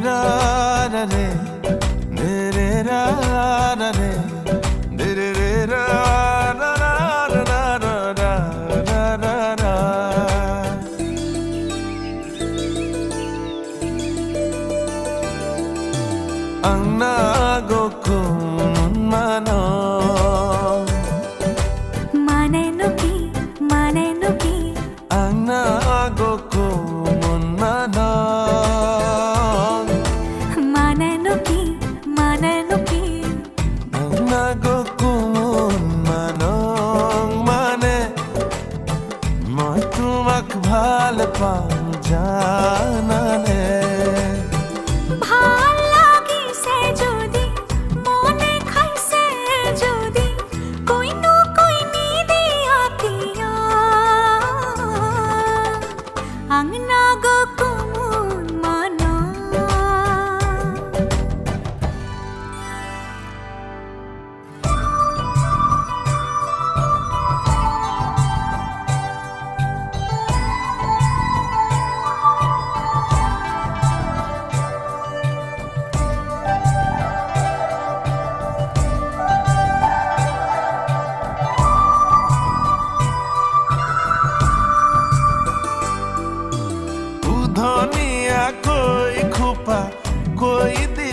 ra ra re ang lullaby.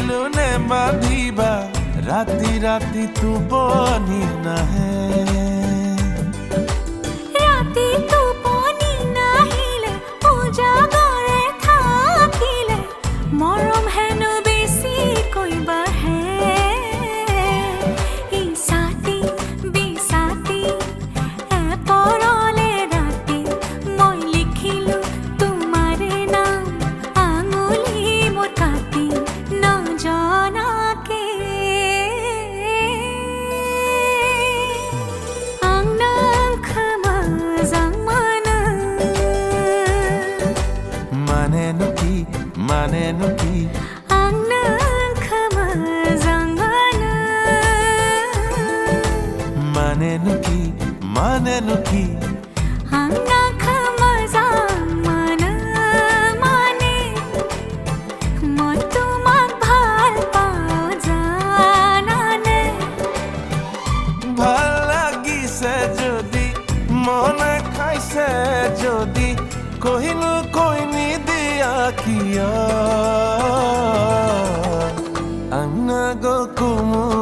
Minu ने बांधीबा राती राती तू बनी नहें মানে নো কি মানে নো মানে নো কি মানে নো কি ভালো লাগিছে যদি মনে খাইছে যদি কহিলো কৈ নিদি দিয়া কিয়া আনা গো কুমুর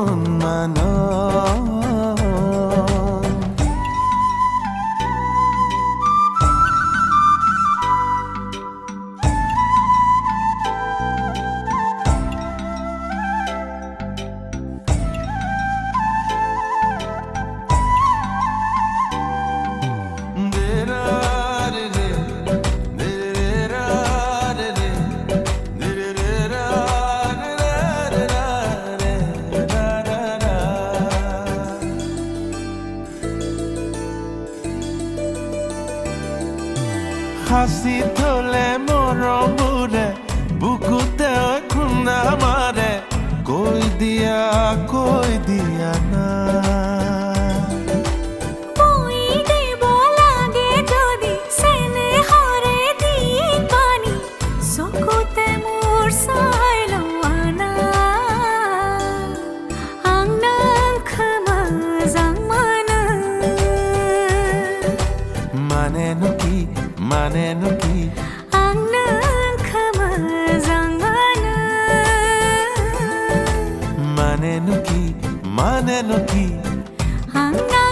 হাসি থলে মৰমবোৰে বুকুতে খুন্দা মাৰে কৈ দিয়া কৈ দিয়া না। মই 만해놓기 악난 그만 장만은 만해놓기 만해놓기 악난